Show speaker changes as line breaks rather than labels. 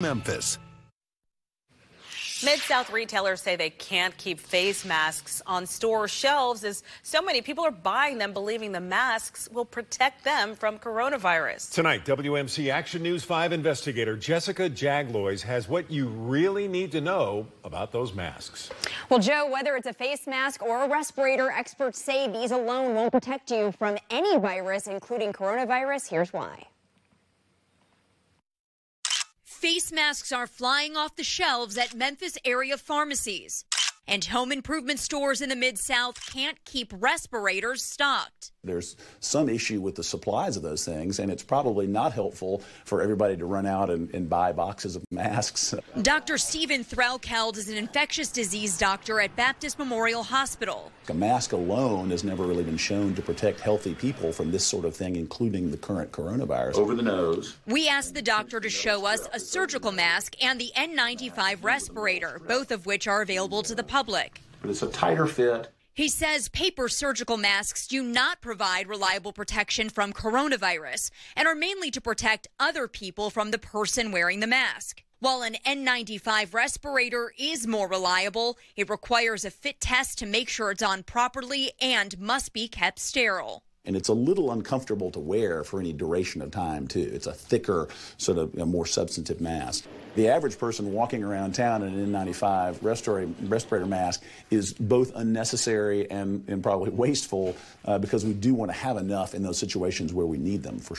Memphis.
Mid South retailers say they can't keep face masks on store shelves as so many people are buying them believing the masks will protect them from coronavirus.
Tonight, WMC Action News 5 investigator Jessica Jaglois has what you really need to know about those masks.
Well, Joe, whether it's a face mask or a respirator, experts say these alone won't protect you from any virus, including coronavirus. Here's why.
Face masks are flying off the shelves at Memphis area pharmacies. And home improvement stores in the Mid South can't keep respirators stocked.
There's some issue with the supplies of those things, and it's probably not helpful for everybody to run out and, and buy boxes of masks.
Dr. Stephen Threlkeld is an infectious disease doctor at Baptist Memorial Hospital.
A mask alone has never really been shown to protect healthy people from this sort of thing, including the current coronavirus.
Over the nose.
We asked the doctor to show us a surgical mask and the N95 respirator, both of which are available to the public.
But it's a tighter fit.
He says paper surgical masks do not provide reliable protection from coronavirus and are mainly to protect other people from the person wearing the mask. While an N95 respirator is more reliable, it requires a fit test to make sure it's on properly and must be kept sterile
and it's a little uncomfortable to wear for any duration of time too. It's a thicker, sort of a more substantive mask. The average person walking around town in an N95 respirator, mask is both unnecessary and, and probably wasteful uh, because we do want to have enough in those situations where we need them for